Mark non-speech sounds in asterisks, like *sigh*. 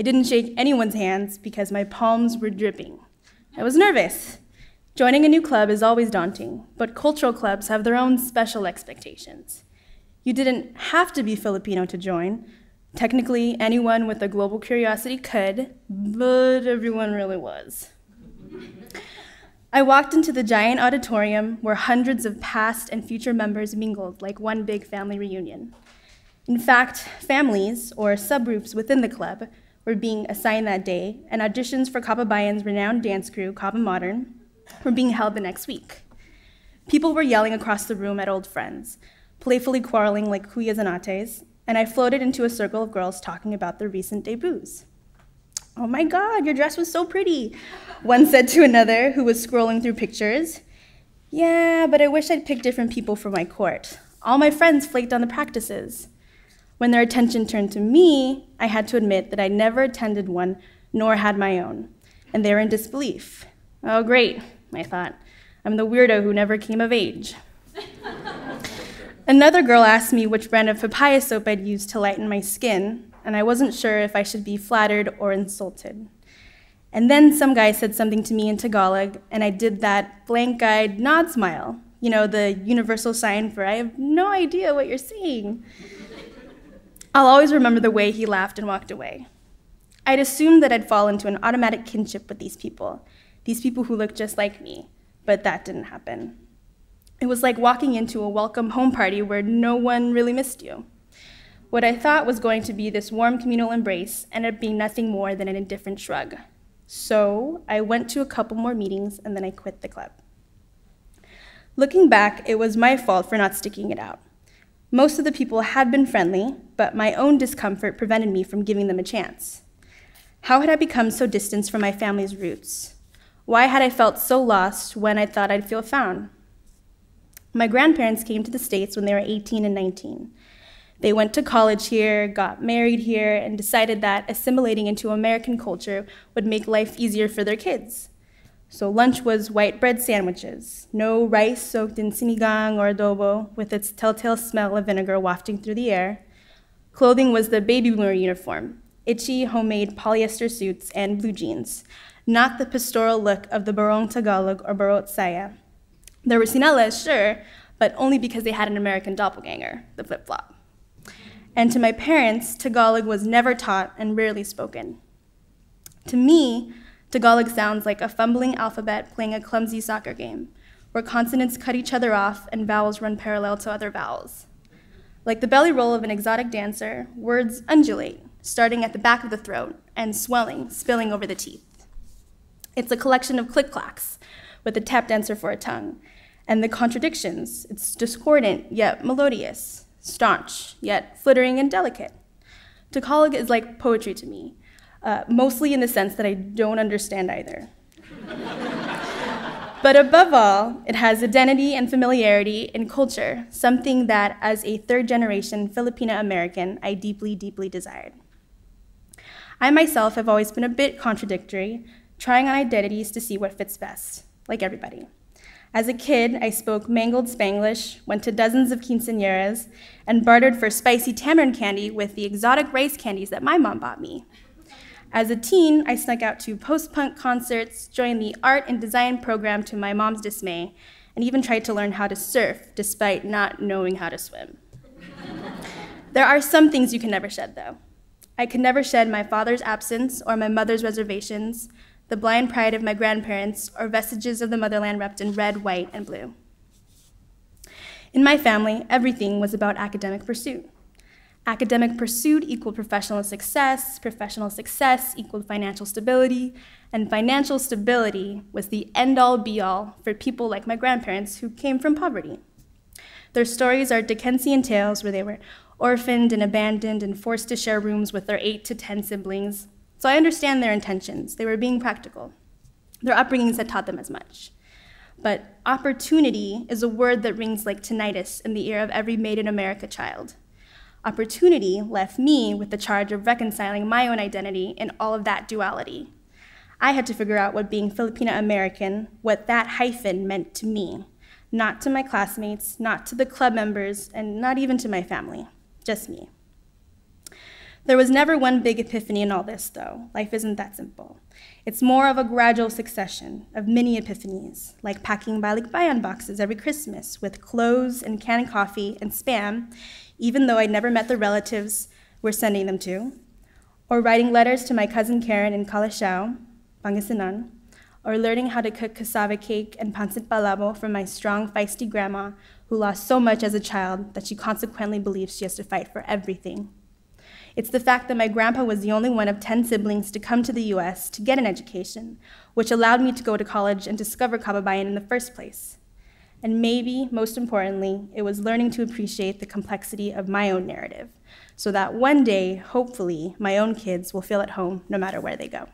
I didn't shake anyone's hands because my palms were dripping. I was nervous. Joining a new club is always daunting, but cultural clubs have their own special expectations. You didn't have to be Filipino to join. Technically, anyone with a global curiosity could, but everyone really was. I walked into the giant auditorium where hundreds of past and future members mingled like one big family reunion. In fact, families, or subgroups within the club, were being assigned that day, and auditions for Kababayan's renowned dance crew, Kaba Modern, were being held the next week. People were yelling across the room at old friends, playfully quarreling like kuyas and ates, and I floated into a circle of girls talking about their recent debuts. Oh my God, your dress was so pretty, one said to another who was scrolling through pictures. Yeah, but I wish I'd picked different people for my court. All my friends flaked on the practices. When their attention turned to me, I had to admit that I never attended one nor had my own, and they were in disbelief. Oh, great, I thought. I'm the weirdo who never came of age. *laughs* Another girl asked me which brand of papaya soap I'd use to lighten my skin, and I wasn't sure if I should be flattered or insulted. And then some guy said something to me in Tagalog, and I did that blank eyed nod smile. You know, the universal sign for I have no idea what you're saying. I'll always remember the way he laughed and walked away. I'd assumed that I'd fall into an automatic kinship with these people, these people who looked just like me, but that didn't happen. It was like walking into a welcome home party where no one really missed you. What I thought was going to be this warm communal embrace ended up being nothing more than an indifferent shrug. So I went to a couple more meetings and then I quit the club. Looking back, it was my fault for not sticking it out. Most of the people had been friendly, but my own discomfort prevented me from giving them a chance. How had I become so distant from my family's roots? Why had I felt so lost when I thought I'd feel found? My grandparents came to the States when they were 18 and 19. They went to college here, got married here, and decided that assimilating into American culture would make life easier for their kids. So lunch was white bread sandwiches, no rice soaked in sinigang or adobo with its telltale smell of vinegar wafting through the air. Clothing was the baby boomer uniform, itchy homemade polyester suits and blue jeans, not the pastoral look of the Barong Tagalog or Baro't Saya. There were sure, but only because they had an American doppelganger, the flip flop. And to my parents, Tagalog was never taught and rarely spoken. To me, Tagalog sounds like a fumbling alphabet playing a clumsy soccer game, where consonants cut each other off and vowels run parallel to other vowels. Like the belly roll of an exotic dancer, words undulate, starting at the back of the throat and swelling, spilling over the teeth. It's a collection of click clacks, with a tap dancer for a tongue, and the contradictions. It's discordant yet melodious, staunch yet flittering and delicate. Tagalog is like poetry to me, uh, mostly in the sense that I don't understand either. but above all, it has identity and familiarity in culture, something that, as a third generation Filipina American, I deeply, deeply desired. I myself have always been a bit contradictory, trying on identities to see what fits best like everybody. As a kid, I spoke mangled Spanglish, went to dozens of quinceañeras, and bartered for spicy tamarind candy with the exotic rice candies that my mom bought me. As a teen, I snuck out to post-punk concerts, joined the art and design program to my mom's dismay, and even tried to learn how to surf despite not knowing how to swim. there are some things you can never shed, though. I could never shed my father's absence or my mother's reservations, the blind pride of my grandparents, or vestiges of the motherland wrapped in red, white, and blue. In my family, everything was about academic pursuit. Academic pursuit equaled professional success, professional success equaled financial stability, and financial stability was the end all be all for people like my grandparents who came from poverty. Their stories are Dickensian tales where they were orphaned and abandoned and forced to share rooms with their eight to 10 siblings, so I understand their intentions. They were being practical. Their upbringings had taught them as much. But opportunity is a word that rings like tinnitus in the ear of every Made in America child. Opportunity left me with the charge of reconciling my own identity in all of that duality. I had to figure out what being Filipina American, what that hyphen meant to me, not to my classmates, not to the club members, and not even to my family, just me. There was never one big epiphany in all this, though. Life isn't that simple. It's more of a gradual succession of mini epiphanies, like packing balikbayan boxes every Christmas with clothes and canned coffee and spam, even though I'd never met the relatives we're sending them to, or writing letters to my cousin Karen in Calasiao, Pangasinan, or learning how to cook cassava cake and pancit palabok from my strong, feisty grandma who lost so much as a child that she consequently believes she has to fight for everything. It's the fact that my grandpa was the only one of 10 siblings to come to the US to get an education, which allowed me to go to college and discover Kababayan in the first place. And maybe, most importantly, it was learning to appreciate the complexity of my own narrative, so that one day, hopefully, my own kids will feel at home no matter where they go.